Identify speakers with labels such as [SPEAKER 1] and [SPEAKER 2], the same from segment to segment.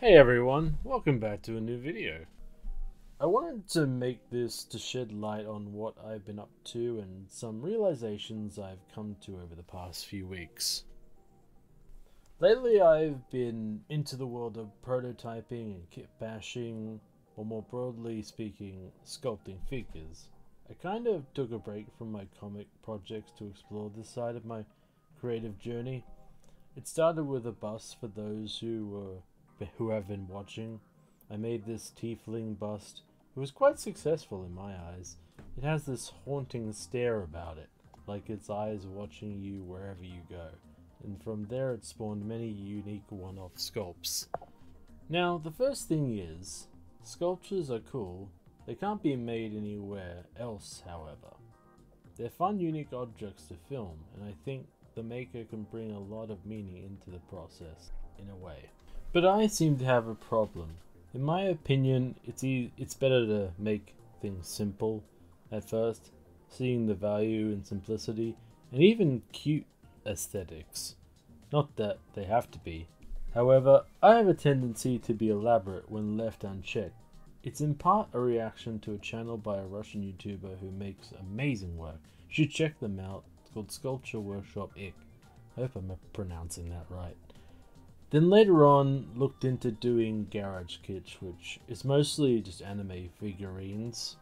[SPEAKER 1] Hey everyone, welcome back to a new video. I wanted to make this to shed light on what I've been up to and some realizations I've come to over the past few weeks. Lately I've been into the world of prototyping and kit bashing, or more broadly speaking, sculpting figures. I kind of took a break from my comic projects to explore this side of my creative journey. It started with a bus for those who were who have been watching. I made this tiefling bust. It was quite successful in my eyes. It has this haunting stare about it, like its eyes watching you wherever you go. And from there it spawned many unique one-off sculpts. Now, the first thing is, sculptures are cool. They can't be made anywhere else, however. They're fun, unique objects to film, and I think the maker can bring a lot of meaning into the process, in a way. But I seem to have a problem. In my opinion, it's e it's better to make things simple at first, seeing the value in simplicity and even cute aesthetics. Not that they have to be. However, I have a tendency to be elaborate when left unchecked. It's in part a reaction to a channel by a Russian YouTuber who makes amazing work. You should check them out. It's called Sculpture Workshop Ick. I hope I'm pronouncing that right. Then later on, looked into doing Garage Kits, which is mostly just anime figurines.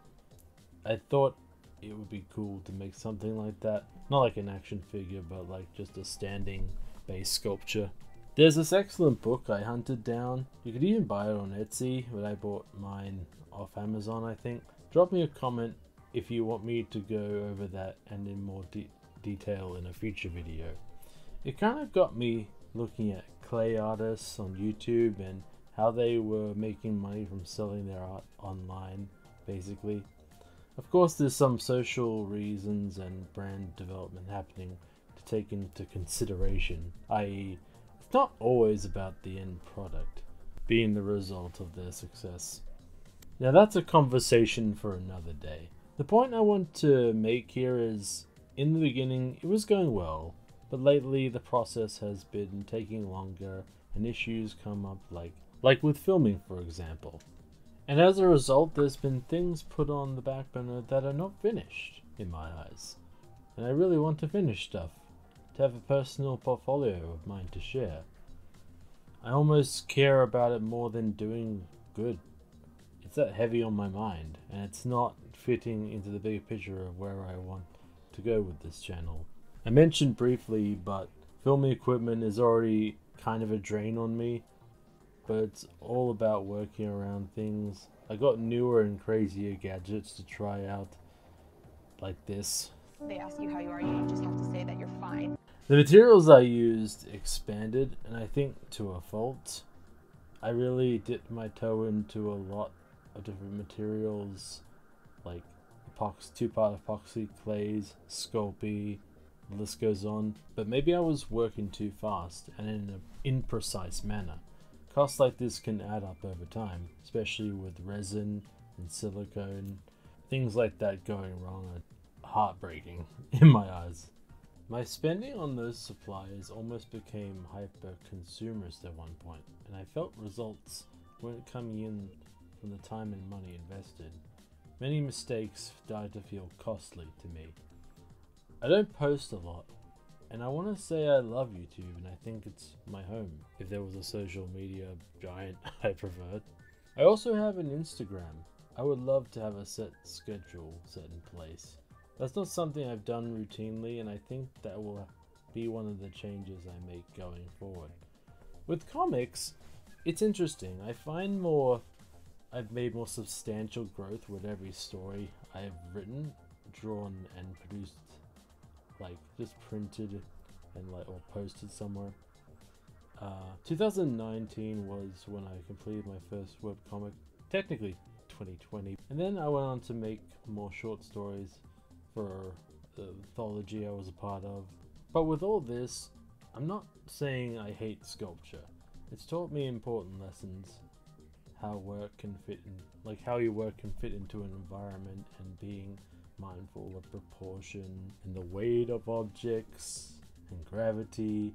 [SPEAKER 1] I thought it would be cool to make something like that. Not like an action figure, but like just a standing base sculpture. There's this excellent book I hunted down. You could even buy it on Etsy, but I bought mine off Amazon, I think. Drop me a comment if you want me to go over that and in more de detail in a future video. It kind of got me looking at clay artists on YouTube and how they were making money from selling their art online, basically. Of course, there's some social reasons and brand development happening to take into consideration, i.e., it's not always about the end product being the result of their success. Now, that's a conversation for another day. The point I want to make here is in the beginning, it was going well, but lately the process has been taking longer and issues come up like like with filming for example. And as a result there's been things put on the back burner that are not finished in my eyes. And I really want to finish stuff, to have a personal portfolio of mine to share. I almost care about it more than doing good. It's that heavy on my mind, and it's not fitting into the bigger picture of where I want to go with this channel. I mentioned briefly, but filming equipment is already kind of a drain on me, but it's all about working around things. I got newer and crazier gadgets to try out, like this.
[SPEAKER 2] They ask you how you are, you just have to say that you're fine.
[SPEAKER 1] The materials I used expanded, and I think to a fault. I really dipped my toe into a lot of different materials, like epoxy, two-part epoxy clays, Sculpey, the list goes on. But maybe I was working too fast and in an imprecise manner. Costs like this can add up over time, especially with resin and silicone. Things like that going wrong are heartbreaking in my eyes. My spending on those supplies almost became hyper consumerist at one point, and I felt results weren't coming in from the time and money invested. Many mistakes started to feel costly to me. I don't post a lot, and I want to say I love YouTube and I think it's my home. If there was a social media giant I preferred. I also have an Instagram. I would love to have a set schedule set in place. That's not something I've done routinely, and I think that will be one of the changes I make going forward. With comics, it's interesting. I find more I've made more substantial growth with every story I have written, drawn, and produced like just printed and like or posted somewhere. Uh, 2019 was when I completed my first web comic, technically 2020, and then I went on to make more short stories for the anthology I was a part of. But with all this, I'm not saying I hate sculpture. It's taught me important lessons. How work can fit in, like how your work can fit into an environment and being mindful of proportion and the weight of objects and gravity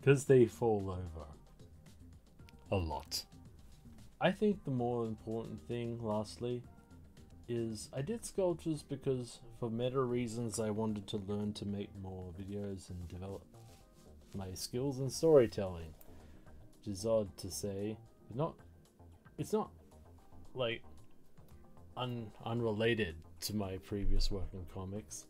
[SPEAKER 1] because they fall over. a lot. I think the more important thing, lastly, is I did sculptures because for meta reasons I wanted to learn to make more videos and develop my skills in storytelling. Which is odd to say. It's not it's not like un unrelated to my previous work in comics.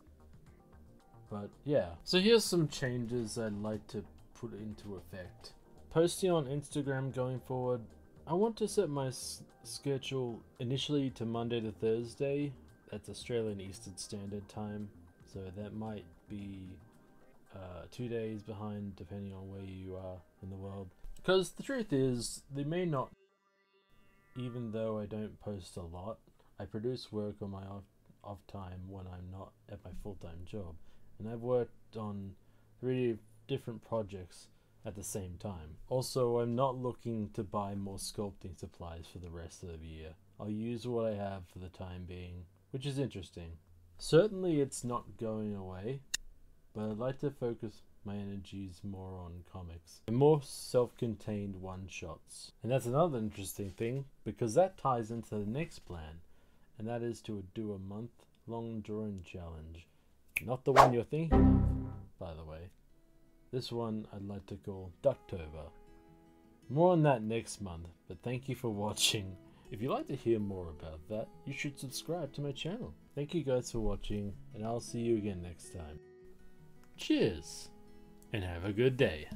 [SPEAKER 1] But yeah. So here's some changes I'd like to put into effect. Posting on Instagram going forward, I want to set my schedule initially to Monday to Thursday. That's Australian Eastern Standard Time. So that might be uh, two days behind depending on where you are in the world. Because the truth is, they may not, even though I don't post a lot, I produce work on my off, off time when I'm not at my full time job. And I've worked on three different projects at the same time. Also, I'm not looking to buy more sculpting supplies for the rest of the year. I'll use what I have for the time being, which is interesting. Certainly, it's not going away, but I'd like to focus my energies more on comics and more self contained one shots. And that's another interesting thing because that ties into the next plan, and that is to do a month long drawing challenge. Not the one you're thinking of, by the way. This one I'd like to call Ducktober. More on that next month, but thank you for watching. If you'd like to hear more about that, you should subscribe to my channel. Thank you guys for watching, and I'll see you again next time. Cheers, and have a good day.